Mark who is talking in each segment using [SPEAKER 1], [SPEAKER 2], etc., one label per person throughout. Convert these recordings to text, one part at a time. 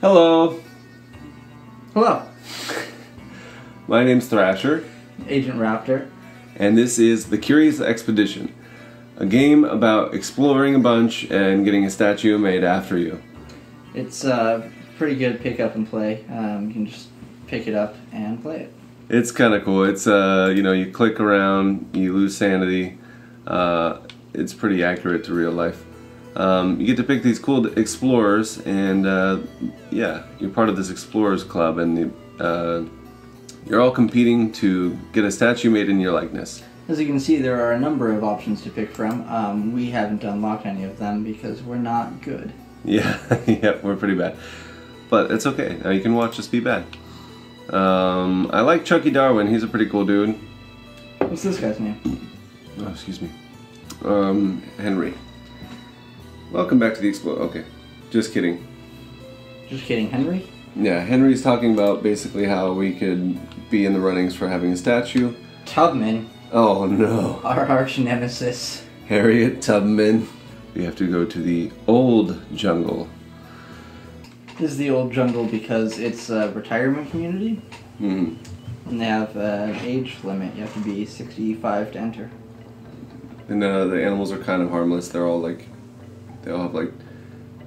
[SPEAKER 1] Hello,
[SPEAKER 2] Hello,
[SPEAKER 1] my name's Thrasher,
[SPEAKER 2] Agent Raptor.
[SPEAKER 1] and this is The Curious Expedition, a game about exploring a bunch and getting a statue made after you.
[SPEAKER 2] It's uh, pretty good pick up and play. Um, you can just pick it up and play it.
[SPEAKER 1] It's kind of cool. It's, uh, you know, you click around, you lose sanity. Uh, it's pretty accurate to real life. Um, you get to pick these cool explorers, and uh, yeah, you're part of this explorers club, and uh, you're all competing to get a statue made in your likeness.
[SPEAKER 2] As you can see, there are a number of options to pick from. Um, we haven't unlocked any of them because we're not good.
[SPEAKER 1] Yeah, yeah, we're pretty bad. But it's okay. Now you can watch us be bad. Um, I like Chucky Darwin. He's a pretty cool dude.
[SPEAKER 2] What's this guy's name?
[SPEAKER 1] Oh, excuse me. Um, Henry. Welcome back to the Explore. Okay, just kidding.
[SPEAKER 2] Just kidding, Henry.
[SPEAKER 1] Yeah, Henry's talking about basically how we could be in the runnings for having a statue.
[SPEAKER 2] Tubman,
[SPEAKER 1] Oh no.
[SPEAKER 2] our arch nemesis.
[SPEAKER 1] Harriet Tubman. We have to go to the old jungle.
[SPEAKER 2] This is the old jungle because it's a retirement community,
[SPEAKER 1] Hmm.
[SPEAKER 2] and they have an age limit. You have to be 65 to enter.
[SPEAKER 1] And uh, the animals are kind of harmless. They're all like, they all have like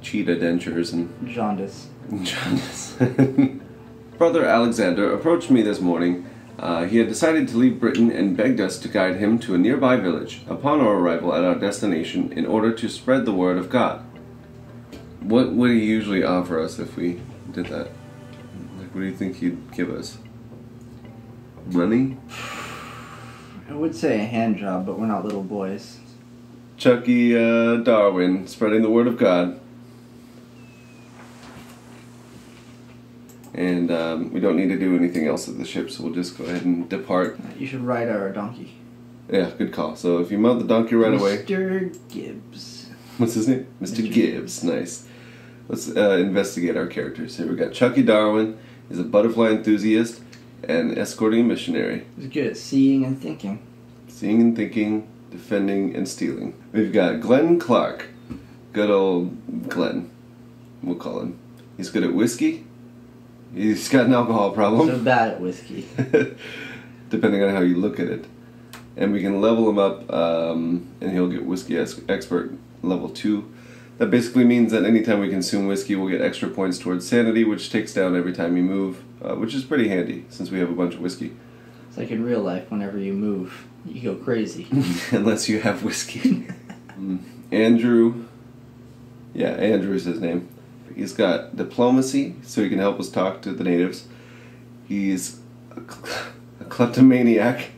[SPEAKER 1] cheetah dentures and
[SPEAKER 2] Jaundice.
[SPEAKER 1] jaundice. Brother Alexander approached me this morning. Uh, he had decided to leave Britain and begged us to guide him to a nearby village upon our arrival at our destination in order to spread the word of God. What would he usually offer us if we did that? Like, what do you think he'd give us? Money?
[SPEAKER 2] I would say a hand job, but we're not little boys.
[SPEAKER 1] Chucky uh, Darwin, spreading the word of God. And um, we don't need to do anything else at the ship, so we'll just go ahead and depart.
[SPEAKER 2] You should ride our donkey.
[SPEAKER 1] Yeah, good call. So if you mount the donkey right away,
[SPEAKER 2] Mr. Gibbs.
[SPEAKER 1] what's his name? Mr.
[SPEAKER 2] Mr.
[SPEAKER 1] Gibbs. Nice. Let's uh, investigate our characters. Here we got Chucky Darwin. He's a butterfly enthusiast and escorting a missionary.
[SPEAKER 2] He's good at seeing and thinking.
[SPEAKER 1] Seeing and thinking, defending and stealing. We've got Glen Clark. Good old Glen, we'll call him. He's good at whiskey. He's got an alcohol problem.
[SPEAKER 2] So bad at whiskey.
[SPEAKER 1] depending on how you look at it. And we can level him up, um, and he'll get whiskey expert level two. That basically means that anytime we consume whiskey, we'll get extra points towards sanity, which takes down every time you move, uh, which is pretty handy since we have a bunch of whiskey.
[SPEAKER 2] It's like in real life, whenever you move, you go crazy.
[SPEAKER 1] Unless you have whiskey. Mm. Andrew. Yeah, Andrew's his name. He's got diplomacy, so he can help us talk to the natives. He's a, a kleptomaniac,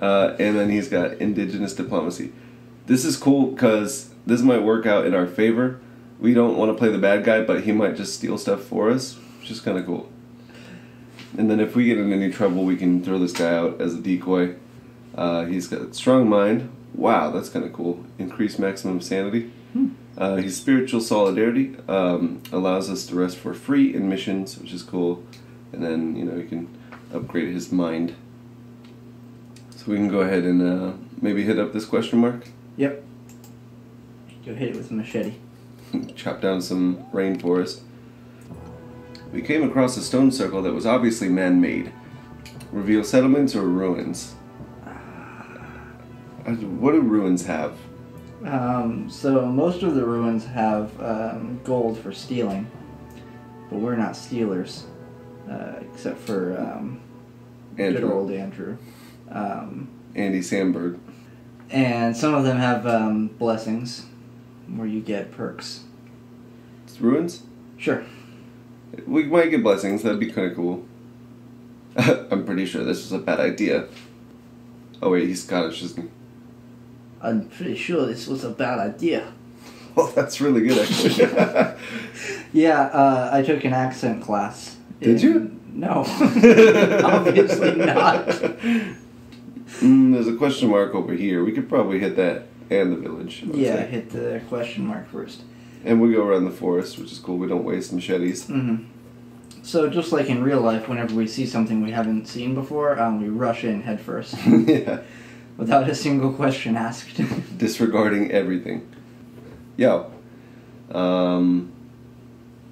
[SPEAKER 1] uh, and then he's got indigenous diplomacy. This is cool because this might work out in our favor. We don't want to play the bad guy, but he might just steal stuff for us, which is kind of cool. And then if we get in any trouble, we can throw this guy out as a decoy. Uh, he's got strong mind. Wow, that's kind of cool. Increased maximum sanity. Uh, his spiritual solidarity um, allows us to rest for free in missions, which is cool. And then you know you can upgrade his mind. So we can go ahead and uh, maybe hit up this question mark.
[SPEAKER 2] Yep. Go hit it with a machete.
[SPEAKER 1] chop down some rainforest. We came across a stone circle that was obviously man-made. Reveal settlements or ruins. Uh, What do ruins have?
[SPEAKER 2] Um, so most of the ruins have um, gold for stealing, but we're not stealers, uh, except for um, good old Andrew. Um,
[SPEAKER 1] Andy Samberg.
[SPEAKER 2] and some of them have um, blessings, where you get perks.
[SPEAKER 1] It's ruins?
[SPEAKER 2] Sure.
[SPEAKER 1] We might get blessings, that'd be kind of cool. I'm pretty sure this was a bad idea. Oh wait, he's Scottish, isn't he?
[SPEAKER 2] I'm pretty sure this was a bad idea.
[SPEAKER 1] Well, that's really good actually.
[SPEAKER 2] Yeah, uh, I took an accent class.
[SPEAKER 1] Did
[SPEAKER 2] in-
[SPEAKER 1] you?
[SPEAKER 2] No, obviously not.
[SPEAKER 1] mm, there's a question mark over here. We could probably hit that and the village.
[SPEAKER 2] Yeah, hit the question mark first.
[SPEAKER 1] And we go around the forest, which is cool. We don't waste machetes.
[SPEAKER 2] hmm So just like in real life, whenever we see something we haven't seen before, um, we rush in headfirst.
[SPEAKER 1] yeah.
[SPEAKER 2] without a single question asked.
[SPEAKER 1] Disregarding everything. Yo. Um,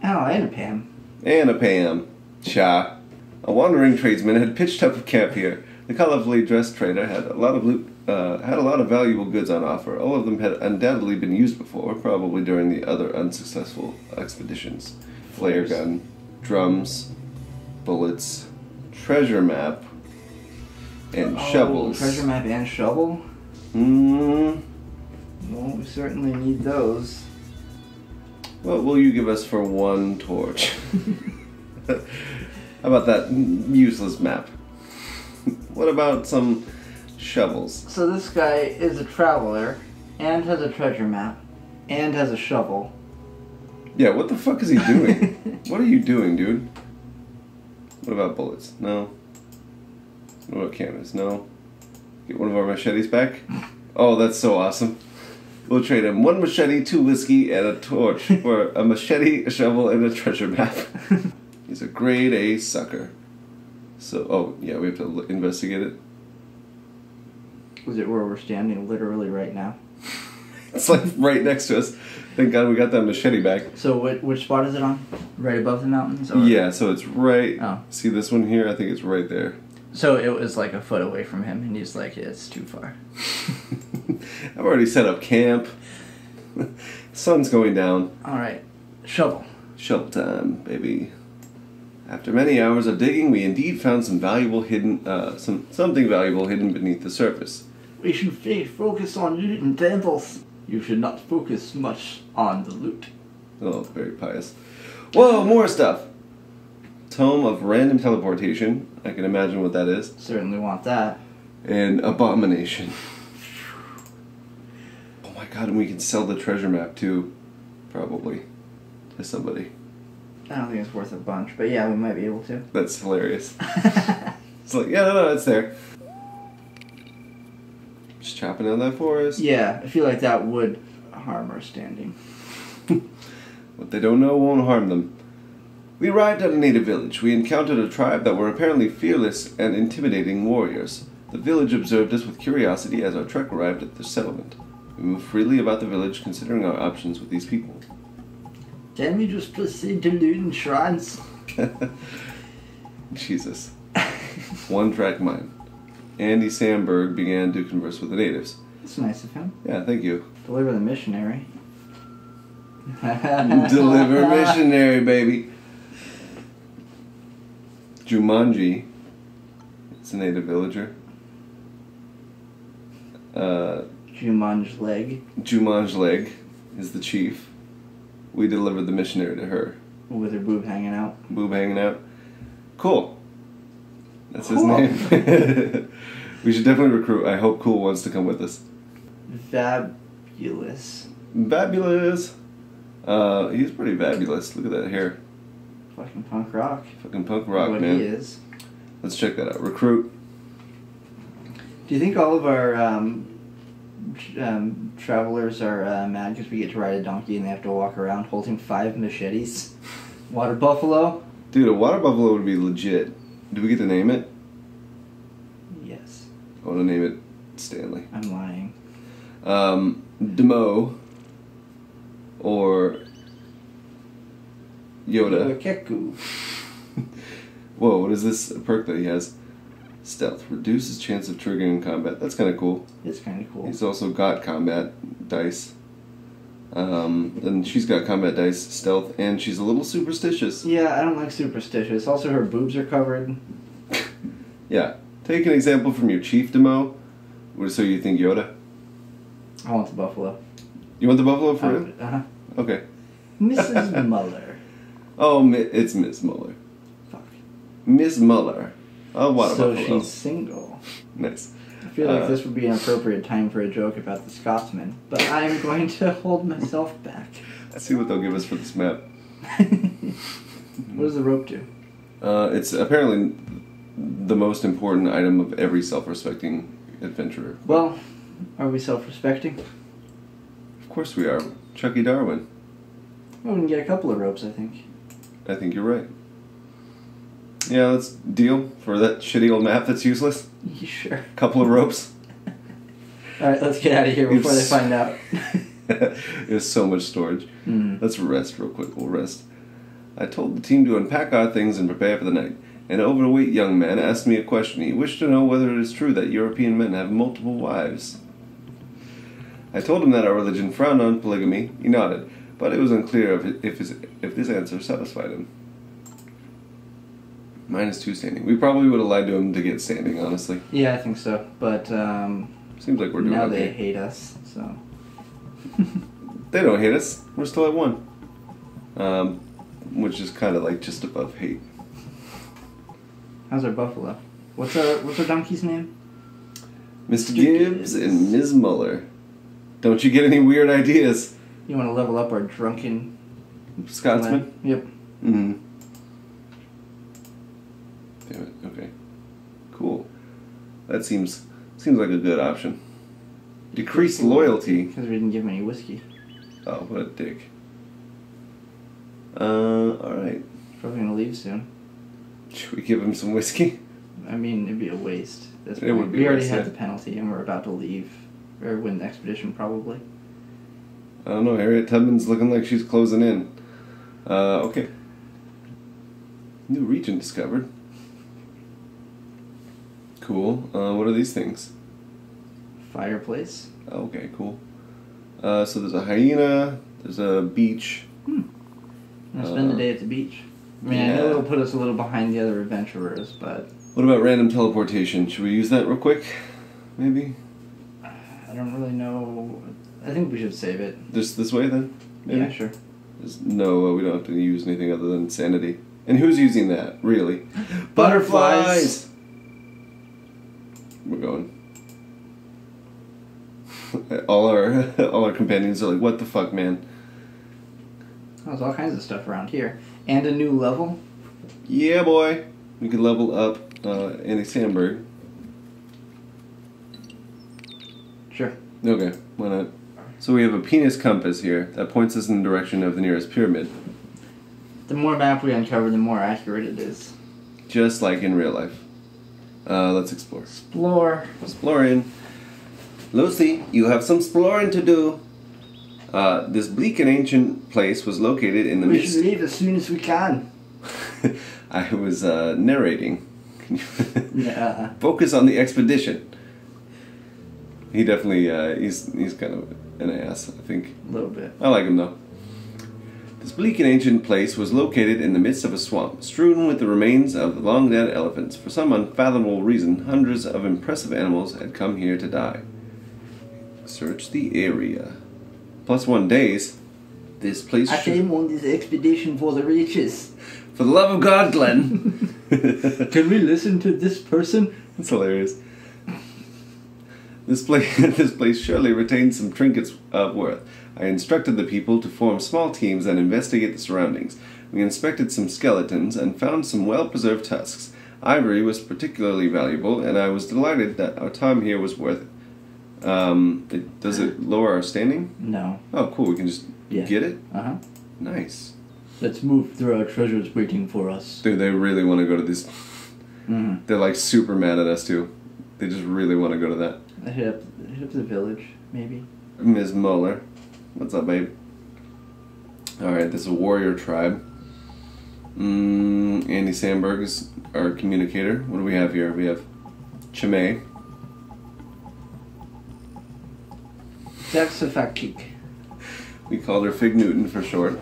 [SPEAKER 2] oh, and Pam.
[SPEAKER 1] and a Pam. Cha. A wandering tradesman had pitched up a camp here. The colorfully dressed trader had a lot of loot, uh, had a lot of valuable goods on offer. All of them had undoubtedly been used before, probably during the other unsuccessful expeditions. Flare gun, drums, bullets, treasure map, and
[SPEAKER 2] Oh,
[SPEAKER 1] shovels.
[SPEAKER 2] treasure map and shovel?
[SPEAKER 1] Mm,
[SPEAKER 2] Well, we certainly need those.
[SPEAKER 1] what will you give us for one torch? How about that useless map? what about some shovels?
[SPEAKER 2] So this guy is a traveler and has a treasure map and has a shovel.
[SPEAKER 1] Yeah, what the fuck is he doing? what are you doing, dude? What about bullets? No. What about cameras? No. Get one of our machetes back? Oh, that's so awesome. We'll trade him one machete, two whiskey, and a torch for a machete, a shovel, and a treasure map. He's a grade A sucker. So, oh, yeah, we have to investigate it.
[SPEAKER 2] Was it where we're standing literally right now?
[SPEAKER 1] It's like right next to us. Thank God we got that machete back.
[SPEAKER 2] So which, which spot is it on? Right above the mountains? Or?
[SPEAKER 1] Yeah, so it's right.
[SPEAKER 2] Oh.
[SPEAKER 1] See this one here? I think it's right there.
[SPEAKER 2] So it was like a foot away from him, and he's like, "It's too far."
[SPEAKER 1] I've already set up camp. Sun's going down.
[SPEAKER 2] All right, shovel.
[SPEAKER 1] Shovel time, baby. After many hours of digging, we indeed found some valuable hidden, uh, some something valuable hidden beneath the surface.
[SPEAKER 2] We should focus on loot and temples. You should not focus much on the loot.
[SPEAKER 1] Oh, very pious. Whoa, more stuff. Tome of random teleportation. I can imagine what that is.
[SPEAKER 2] Certainly want that.
[SPEAKER 1] And abomination. Oh my god, and we can sell the treasure map too, probably, to somebody.
[SPEAKER 2] I don't think it's worth a bunch, but yeah, we might be able to.
[SPEAKER 1] That's hilarious. It's like, yeah, no, no, it's there. Just chopping down that forest.
[SPEAKER 2] yeah, I feel like that would harm our standing.
[SPEAKER 1] What they don't know won't harm them. We arrived at a native village. We encountered a tribe that were apparently fearless and intimidating warriors. The village observed us with curiosity as our trek arrived at the settlement. We moved freely about the village, considering our options with these people.
[SPEAKER 2] Can we just proceed to loot and shrines?
[SPEAKER 1] Jesus. One track mind. Andy Samberg began to converse with the natives.
[SPEAKER 2] That's nice of him.
[SPEAKER 1] Yeah, thank you.
[SPEAKER 2] Deliver the missionary.
[SPEAKER 1] Deliver missionary, baby. Jumanji. It's a native villager. Uh,
[SPEAKER 2] Jumanj leg
[SPEAKER 1] Jumanj Leg is the chief. We delivered the missionary to her.
[SPEAKER 2] with her boob hanging out.
[SPEAKER 1] Boob hanging out. Cool. That's his
[SPEAKER 2] Cool.
[SPEAKER 1] name. we should definitely recruit. I hope Cool wants to come with us.
[SPEAKER 2] Fabulous.
[SPEAKER 1] Fabulous. Uh, he's pretty fabulous. Look at that hair.
[SPEAKER 2] Fucking punk rock.
[SPEAKER 1] Fucking punk rock,
[SPEAKER 2] what
[SPEAKER 1] man.
[SPEAKER 2] he is.
[SPEAKER 1] Let's check that out. Recruit.
[SPEAKER 2] Do you think all of our um, tr- um, travelers are uh, mad because we get to ride a donkey and they have to walk around holding five machetes? Water buffalo?
[SPEAKER 1] Dude, a water buffalo would be legit. Do we get to name it?
[SPEAKER 2] Yes.
[SPEAKER 1] I want to name it Stanley.
[SPEAKER 2] I'm lying.
[SPEAKER 1] Um, Demo. Or Yoda.
[SPEAKER 2] Keku.
[SPEAKER 1] Whoa, what is this perk that he has? Stealth. Reduces chance of triggering combat. That's kind of cool.
[SPEAKER 2] It's kind of cool.
[SPEAKER 1] He's also got combat dice. Um, then she's got combat dice, stealth, and she's a little superstitious.
[SPEAKER 2] Yeah, I don't like superstitious. Also, her boobs are covered.
[SPEAKER 1] Yeah. Take an example from your chief demo. Or So you think Yoda?
[SPEAKER 2] I want the buffalo.
[SPEAKER 1] You want the buffalo for real?
[SPEAKER 2] Uh huh.
[SPEAKER 1] Okay.
[SPEAKER 2] Mrs. Muller.
[SPEAKER 1] Oh, it's Miss Muller.
[SPEAKER 2] Fuck.
[SPEAKER 1] Miss Muller. Oh, water
[SPEAKER 2] so
[SPEAKER 1] buffalo.
[SPEAKER 2] she's single.
[SPEAKER 1] Nice.
[SPEAKER 2] I feel like
[SPEAKER 1] Uh,
[SPEAKER 2] this would be an appropriate time for a joke about the Scotsman, but I'm going to hold myself back.
[SPEAKER 1] Let's see what they'll give us for this map.
[SPEAKER 2] what does the rope do?
[SPEAKER 1] Uh, it's apparently the most important item of every self-respecting adventurer.
[SPEAKER 2] Well, are we self-respecting?
[SPEAKER 1] Of course we are. Chucky Darwin.
[SPEAKER 2] Well, we can get a couple of ropes, I think.
[SPEAKER 1] I think you're right. Yeah, let's deal for that shitty old map that's useless.
[SPEAKER 2] You sure?
[SPEAKER 1] Couple of ropes.
[SPEAKER 2] All right, let's get out of here before they find out.
[SPEAKER 1] There's so much storage.
[SPEAKER 2] Hmm.
[SPEAKER 1] Let's rest real quick. We'll rest. I told the team to unpack our things and prepare for the night. An overweight young man asked me a question. He wished to know whether it is true that European men have multiple wives. I told him that our religion frowned on polygamy. He nodded, but it was unclear if, if, his, if this answer satisfied him. Minus two standing. We probably would have lied to him to get standing, honestly.
[SPEAKER 2] Yeah, I think so. But um,
[SPEAKER 1] Seems like we're doing
[SPEAKER 2] now
[SPEAKER 1] okay.
[SPEAKER 2] they hate us. So
[SPEAKER 1] They don't hate us. We're still at one. Um, which is kind of like just above hate.
[SPEAKER 2] how's our buffalo? What's our what's our donkey's name?
[SPEAKER 1] Mr.
[SPEAKER 2] Mr.
[SPEAKER 1] Gibbs and Ms. Muller. Don't you get any weird ideas,
[SPEAKER 2] You want to level up our drunken
[SPEAKER 1] Scotsman?
[SPEAKER 2] Yep.
[SPEAKER 1] Mm-hmm. Damn it. Okay. Cool. That seems seems like a good option. Decreased loyalty.
[SPEAKER 2] Because we didn't give him any whiskey.
[SPEAKER 1] Oh, what a dick. Uh, all right.
[SPEAKER 2] Probably gonna leave soon.
[SPEAKER 1] Should we give him some whiskey?
[SPEAKER 2] I mean, it'd be a waste. This
[SPEAKER 1] It would be
[SPEAKER 2] we already had the penalty, and we're about to leave or win the expedition probably.
[SPEAKER 1] I don't know. Harriet Tubman's looking like she's closing in. Uh, okay. New region discovered. Cool. Uh, what are these things?
[SPEAKER 2] Fireplace.
[SPEAKER 1] Okay, cool. Uh, so there's a hyena. There's a beach.
[SPEAKER 2] I'm gonna spend the
[SPEAKER 1] Uh,
[SPEAKER 2] day at the beach. I mean, I know it'll put us a little behind the other adventurers, but
[SPEAKER 1] What about random teleportation? Should we use that real quick? Maybe.
[SPEAKER 2] I don't really know. I think we should save it.
[SPEAKER 1] Just this way then. Maybe?
[SPEAKER 2] Yeah, sure.
[SPEAKER 1] There's no, uh, we don't have to use anything other than sanity. And who's using that, really?
[SPEAKER 2] Butterflies.
[SPEAKER 1] Going. all our all our companions are like, "What the fuck, man?"
[SPEAKER 2] There's all kinds of stuff around here, and a new level.
[SPEAKER 1] Yeah, boy. We could level up uh, Andy Samberg.
[SPEAKER 2] Sure.
[SPEAKER 1] Okay, why not? So we have a penis compass here that points us in the direction of the nearest pyramid,
[SPEAKER 2] The more map we uncover, the more accurate it is.
[SPEAKER 1] just like in real life. Uh, let's explore.
[SPEAKER 2] Explore.
[SPEAKER 1] Exploring. Lucy, you have some exploring to do. Uh, this bleak and ancient place was located in the
[SPEAKER 2] We
[SPEAKER 1] midst.
[SPEAKER 2] should leave as soon as we can.
[SPEAKER 1] I was uh, narrating. Can you
[SPEAKER 2] Yeah.
[SPEAKER 1] focus on the expedition? He definitely uh, he's he's kind of an ass. I think
[SPEAKER 2] A little bit.
[SPEAKER 1] I like him though. This bleak and ancient place was located in the midst of a swamp, strewn with the remains of long dead elephants. For some unfathomable reason, hundreds of impressive animals had come here to die. Search the area. Plus one days. This place.
[SPEAKER 2] I came on this expedition for the riches.
[SPEAKER 1] For the love of God, Glen.
[SPEAKER 2] Can we listen to this person?
[SPEAKER 1] That's hilarious. This place, this place surely retains some trinkets of worth. I instructed the people to form small teams and investigate the surroundings. We inspected some skeletons and found some well preserved tusks. Ivory was particularly valuable, and I was delighted that our time here was worth it. Um, it does it lower our standing?
[SPEAKER 2] No.
[SPEAKER 1] Oh, cool. We can just
[SPEAKER 2] Yeah.
[SPEAKER 1] get it.
[SPEAKER 2] Uh huh.
[SPEAKER 1] Nice,
[SPEAKER 2] Let's move. through our treasures waiting for us.
[SPEAKER 1] dude. They really want to go to this.
[SPEAKER 2] Mm.
[SPEAKER 1] They're like super mad at us too. They just really want to go to that.
[SPEAKER 2] Hit up, hit up the village, maybe.
[SPEAKER 1] Ms. Muller. What's up, babe? Alright, this is a warrior tribe. Mm, Andy Samberg is our communicator. What do we have here? We have Chime.
[SPEAKER 2] Daxafakik.
[SPEAKER 1] We called her Fig Newton for short.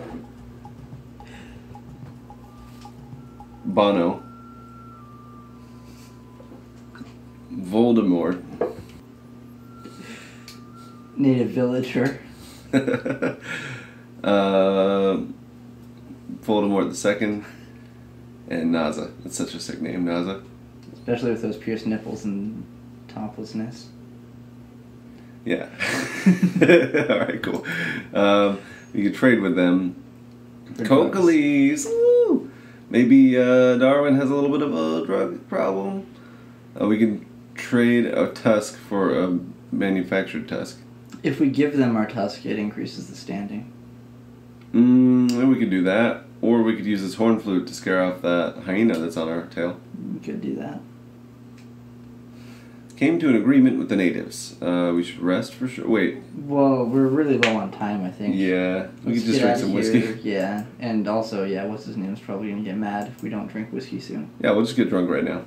[SPEAKER 1] Bono. Voldemort.
[SPEAKER 2] Native villager.
[SPEAKER 1] uh, Voldemort the second, and Naza. That's such a sick name, Naza.
[SPEAKER 2] Especially with those pierced nipples and toplessness.
[SPEAKER 1] Yeah. All right, cool. Um, you could trade with them. Coca leaves. Maybe uh, Darwin has a little bit of a drug problem. Uh, we can trade a tusk for a manufactured tusk.
[SPEAKER 2] If we give them our tusk, it increases the standing.
[SPEAKER 1] Mm, we could do that. Or we could use this horn flute to scare off that hyena that's on our tail.
[SPEAKER 2] We could do that.
[SPEAKER 1] Came to an agreement with the natives. Uh, we should rest for sure. Wait,
[SPEAKER 2] Well, we're really low on time, I think.
[SPEAKER 1] yeah, we
[SPEAKER 2] Let's
[SPEAKER 1] could just drink some
[SPEAKER 2] here.
[SPEAKER 1] whiskey.
[SPEAKER 2] Yeah, and also, yeah, what's his name's probably gonna get mad if we don't drink whiskey soon.
[SPEAKER 1] Yeah, we'll just get drunk right now.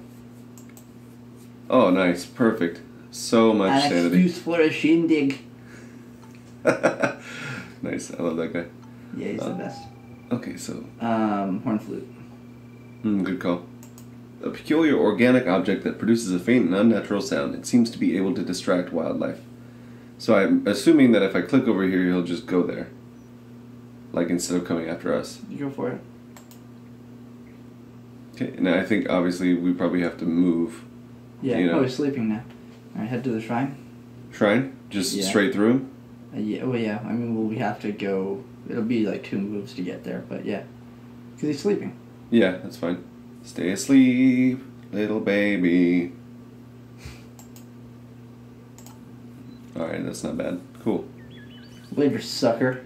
[SPEAKER 1] Oh, nice, perfect. So much
[SPEAKER 2] An
[SPEAKER 1] sanity.
[SPEAKER 2] excuse for a shindig.
[SPEAKER 1] nice, I love that guy.
[SPEAKER 2] Yeah, he's
[SPEAKER 1] Uh,
[SPEAKER 2] the best.
[SPEAKER 1] Okay, so
[SPEAKER 2] Um, horn flute.
[SPEAKER 1] Mm, good call. A peculiar organic object that produces a faint and unnatural sound. It seems to be able to distract wildlife. So I'm assuming that if I click over here, he'll just go there. Like instead of coming after us.
[SPEAKER 2] You go for it.
[SPEAKER 1] Okay, and I think obviously we probably have to move.
[SPEAKER 2] Yeah.
[SPEAKER 1] You know.
[SPEAKER 2] Oh, he's sleeping now. All right, head to the shrine.
[SPEAKER 1] Shrine? Just
[SPEAKER 2] Yeah.
[SPEAKER 1] straight through him?
[SPEAKER 2] Yeah. Well, yeah. I mean, well, we have to go. It'll be like two moves to get there, but yeah, because he's sleeping.
[SPEAKER 1] Yeah, that's fine. Stay asleep, little baby. Alright, that's not bad. Cool.
[SPEAKER 2] Later, sucker.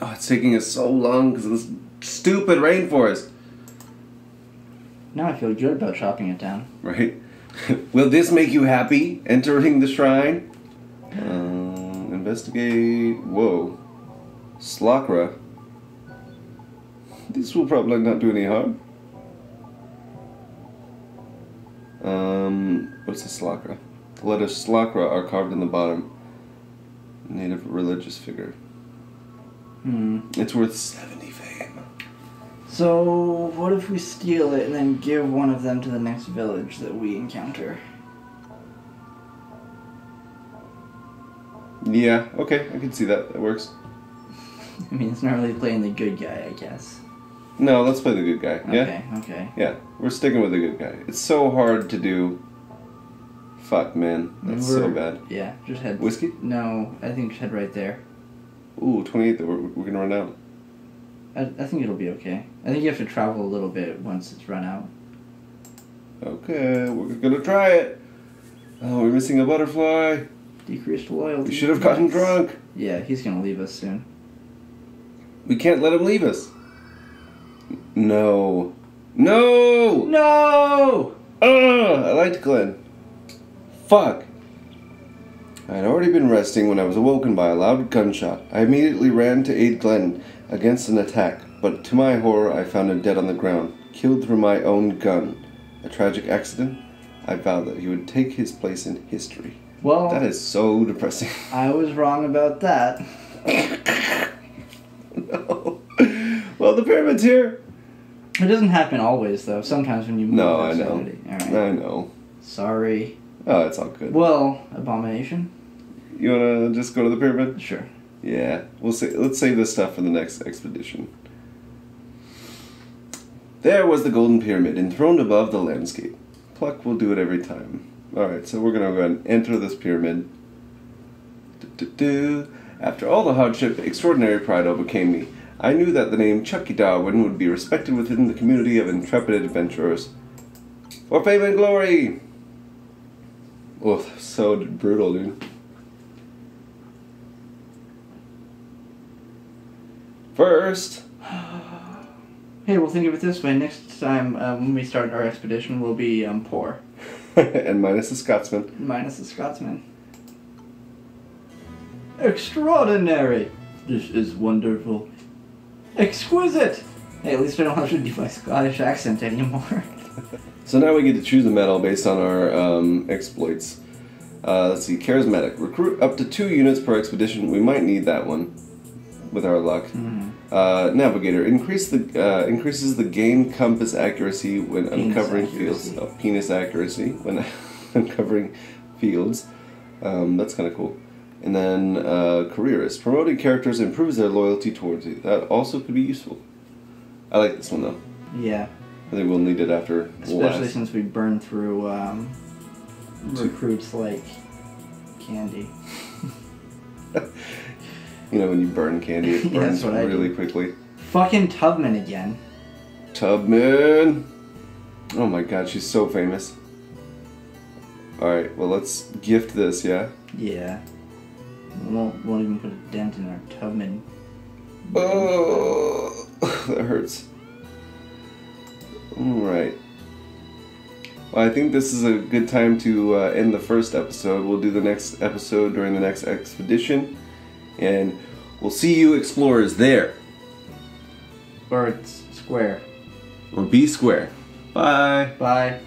[SPEAKER 1] Oh, it's taking us so long because of this stupid rainforest.
[SPEAKER 2] Now I feel good about chopping it down.
[SPEAKER 1] Right? Will this make you happy? Entering the shrine? Um, investigate. Whoa. Slakra. This will probably not do any harm. Um, what's a Slakra? The letters Slakra are carved in the bottom. Native religious figure.
[SPEAKER 2] Hmm.
[SPEAKER 1] It's worth 70 fame.
[SPEAKER 2] So, what if we steal it and then give one of them to the next village that we encounter?
[SPEAKER 1] Yeah, okay, I can see that. That works.
[SPEAKER 2] I mean, it's not really playing the good guy, I guess.
[SPEAKER 1] No, let's play the good guy. Yeah?
[SPEAKER 2] Okay, okay.
[SPEAKER 1] Yeah, we're sticking with the good guy. It's so hard to do. Fuck, man. That's so
[SPEAKER 2] We're-
[SPEAKER 1] bad.
[SPEAKER 2] Yeah, just head.
[SPEAKER 1] Whiskey?
[SPEAKER 2] No, I think just head right there.
[SPEAKER 1] Ooh, 28, we're, we're gonna run out.
[SPEAKER 2] I, I think it'll be okay. I think you have to travel a little bit once it's run out.
[SPEAKER 1] Okay, we're gonna try it. Oh, we're missing a butterfly.
[SPEAKER 2] Decreased loyalty.
[SPEAKER 1] We should have gotten drunk.
[SPEAKER 2] Yeah, he's gonna leave us soon.
[SPEAKER 1] We can't let him leave us. No. No!
[SPEAKER 2] No!
[SPEAKER 1] Ugh, I liked Glen. Fuck. I had already been resting when I was awoken by a loud gunshot. I immediately ran to aid Glen against an attack, but to my horror, I found him dead on the ground, killed through my own gun. A tragic accident? I vowed that he would take his place in history.
[SPEAKER 2] Well,
[SPEAKER 1] That is so depressing.
[SPEAKER 2] I was wrong about that.
[SPEAKER 1] no. Well, the pyramid's here.
[SPEAKER 2] It doesn't happen always, though. Sometimes when you move
[SPEAKER 1] No, I know.
[SPEAKER 2] sanity. All right.
[SPEAKER 1] I know.
[SPEAKER 2] Sorry.
[SPEAKER 1] Oh, it's all good.
[SPEAKER 2] Well, abomination.
[SPEAKER 1] You wanna just go to the pyramid?
[SPEAKER 2] Sure.
[SPEAKER 1] Yeah, we'll say. Let's save this stuff for the next expedition. There was the golden pyramid enthroned above the landscape. Pluck will do it every time. All right, so we're gonna go ahead and enter this pyramid. After all the hardship, extraordinary pride overcame me. I knew that the name Chucky Darwin would be respected within the community of intrepid adventurers. For fame and glory! Oh, so brutal, dude. First,
[SPEAKER 2] Hey, we'll think of it this way. Next time um, when we start our expedition, we'll be um, poor,
[SPEAKER 1] and minus the Scotsman.
[SPEAKER 2] minus the Scotsman. Extraordinary. This is wonderful. Exquisite. Hey, at least I don't have to do my Scottish accent anymore.
[SPEAKER 1] So now we get to choose a medal based on our um, exploits. Uh, let's see, charismatic. Recruit up to two units per expedition. We might need that one, with our luck. Uh, navigator increase the uh, increases the game compass accuracy when
[SPEAKER 2] Penis
[SPEAKER 1] uncovering
[SPEAKER 2] accuracy.
[SPEAKER 1] fields. Oh, penis accuracy when uncovering fields. Um, that's kind of cool. And then uh, careerist promoting characters improves their loyalty towards you. That also could be useful. I like this one though.
[SPEAKER 2] yeah,
[SPEAKER 1] I think we'll need it after
[SPEAKER 2] especially
[SPEAKER 1] last.
[SPEAKER 2] since we burned through um, recruits like candy.
[SPEAKER 1] You know when you burn candy, it burns
[SPEAKER 2] what
[SPEAKER 1] really quickly.
[SPEAKER 2] Fucking Tubman again.
[SPEAKER 1] Tubman. Oh my god, she's so famous. Alright, well let's gift this, yeah?
[SPEAKER 2] Yeah. Won't, won't even put a dent in our Tubman.
[SPEAKER 1] Oh, that hurts. Alright. Well, I think this is a good time to uh, end the first episode. We'll do the next episode during the next expedition, and we'll see you explorers there.
[SPEAKER 2] Or it's square.
[SPEAKER 1] Or be square. Bye.
[SPEAKER 2] Bye.